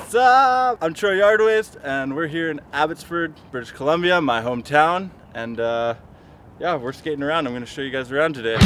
What's up? I'm Troy Yardwaste, and we're here in Abbotsford, British Columbia, my hometown. And uh, yeah, we're skating around. I'm gonna show you guys around today.